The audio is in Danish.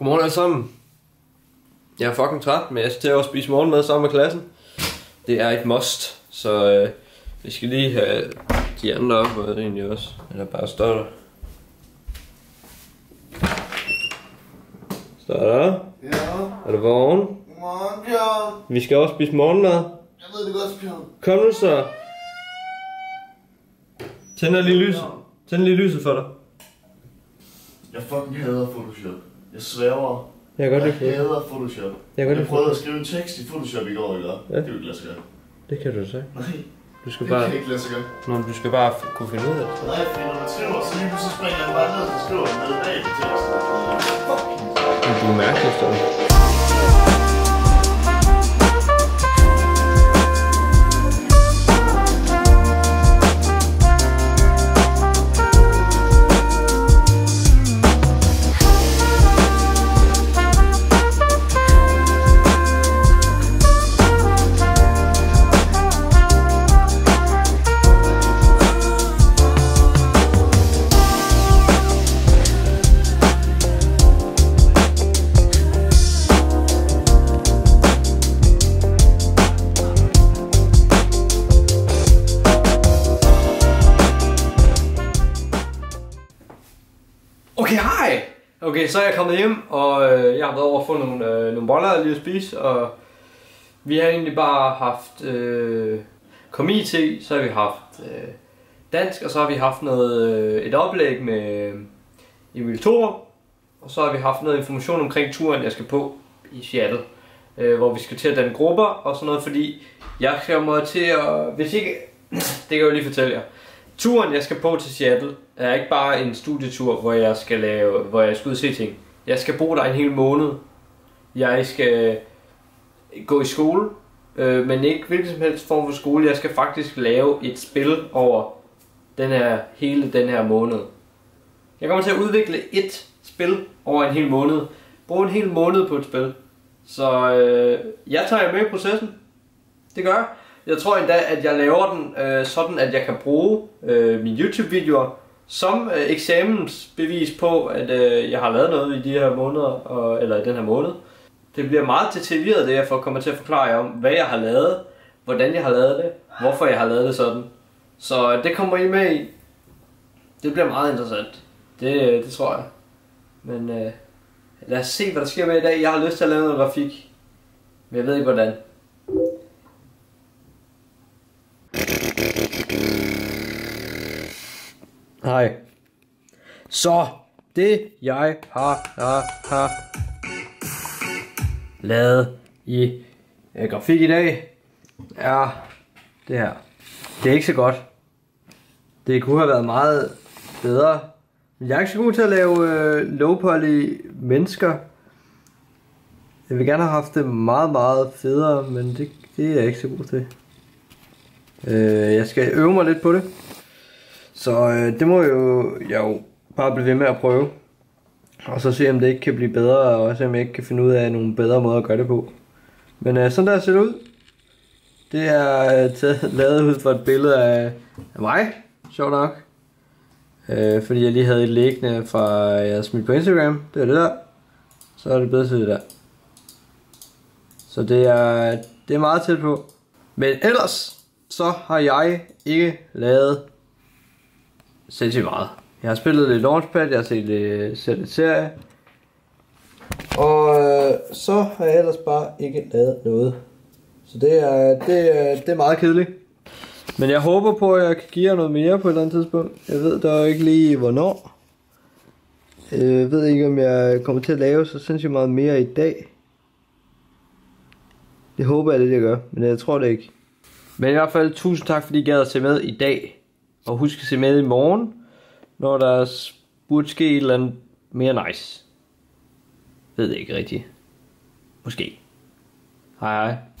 Godmorgen alle sammen. Jeg er fucking træt, men jeg skal til at spise morgenmad sammen med klassen. Det er et must, så øh, vi skal lige have de andre op, og det egentlig også. Eller bare står der. Står der? Ja, Er du vågen? godmorgen Bjørn. Vi skal også spise morgenmad. Jeg ved det godt, Bjørn. Kom nu så. Tænder lige lyset. Tænd lige lyset for dig. Jeg fucking hader Photoshop. Jeg sværger. Jeg kan godt Jeg lide det. hader Photoshop. Jeg kan godt Jeg prøvede at skrive en tekst i Photoshop i går, ikke? Ja. Det kan ikke lade sig gøre. Det kan du sige. Nej, Du skal det bare, kan ikke lade sig gøre. Nå, du skal bare kunne finde ud af det. Nej, fordi når man skriver, så lige pludselig springer den bare ned og skriver ned bag på teksten. Men du er mærkelig, Okay, hej! Okay, så er jeg kommet hjem, og øh, jeg har været over at få nogle, øh, nogle boller lige at spise, og vi har egentlig bare haft øh, komi til, så har vi haft øh, dansk, og så har vi haft noget, øh, et oplæg med øh, Emil Thor, og så har vi haft noget information omkring turen, jeg skal på i Seattle, øh, hvor vi skal til at danne grupper og sådan noget, fordi jeg skal må til at, hvis ikke, det kan jeg jo lige fortælle jer, Turen, jeg skal på til Seattle, er ikke bare en studietur, hvor jeg skal lave, hvor jeg skal ud og se ting. Jeg skal bo der en hel måned. Jeg skal gå i skole, øh, men ikke hvilken som helst form for skole. Jeg skal faktisk lave et spil over den her, hele den her måned. Jeg kommer til at udvikle et spil over en hel måned. Bruge en hel måned på et spil. Så øh, jeg tager jer med i processen. Det gør jeg. Jeg tror endda, at jeg laver den øh, sådan, at jeg kan bruge øh, mine YouTube-videoer som øh, eksamensbevis på, at øh, jeg har lavet noget i de her måneder, og, eller i den her måned. Det bliver meget detaljeret, det jeg får, kommer til at forklare jer om, hvad jeg har lavet, hvordan jeg har lavet det, hvorfor jeg har lavet det sådan. Så øh, det kommer I med i. Det bliver meget interessant. Det, øh, det tror jeg. Men øh, lad os se, hvad der sker med i dag. Jeg har lyst til at lave noget grafik, men jeg ved ikke hvordan. Hej. Så, det jeg har, har, har lavet i øh, grafik i dag, er det her. Det er ikke så godt. Det kunne have været meget bedre. Men jeg er ikke så god til at lave øh, low poly mennesker. Jeg vil gerne have haft det meget, meget federe, men det, det er jeg ikke så god til. Øh, jeg skal øve mig lidt på det. Så øh, det må jo, jeg jo bare blive ved med at prøve. Og så se om det ikke kan blive bedre, og se om jeg ikke kan finde ud af nogle bedre måder at gøre det på. Men øh, sådan der ser det ud. Det er øh, taget, lavet ud fra et billede af, af mig, sjovt nok. Øh, fordi jeg lige havde et liggende fra, øh, jeg smidt på Instagram. Det er det der. Så er det blevet til det der. Så det er, det er meget tæt på. Men ellers, så har jeg ikke lavet sindssygt meget. Jeg har spillet lidt Launchpad, jeg har set lidt, set lidt serie. Og øh, så har jeg ellers bare ikke lavet noget. Så det er, det er, det er meget kedeligt. Men jeg håber på, at jeg kan give jer noget mere på et eller andet tidspunkt. Jeg ved dog ikke lige, hvornår. Jeg ved ikke, om jeg kommer til at lave så sindssygt meget mere i dag. Det håber jeg lidt, jeg gør, men jeg tror det ikke. Men i hvert fald, tusind tak, fordi I gad at se med i dag. Og husk at se med i morgen, når der burde ske et eller andet mere nice. Ved ikke rigtigt. Måske. Hej hej.